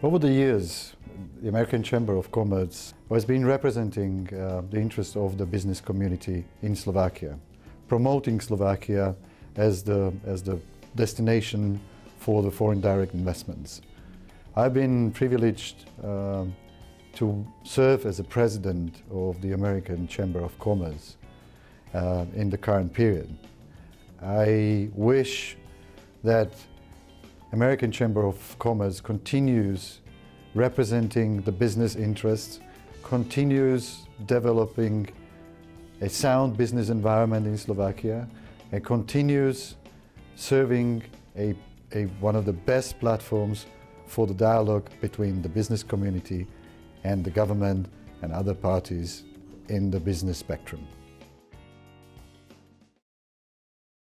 Over the years, the American Chamber of Commerce has been representing uh, the interests of the business community in Slovakia, promoting Slovakia as the, as the destination for the foreign direct investments. I've been privileged uh, to serve as a president of the American Chamber of Commerce uh, in the current period. I wish that American Chamber of Commerce continues representing the business interests, continues developing a sound business environment in Slovakia, and continues serving a, a, one of the best platforms for the dialogue between the business community and the government and other parties in the business spectrum.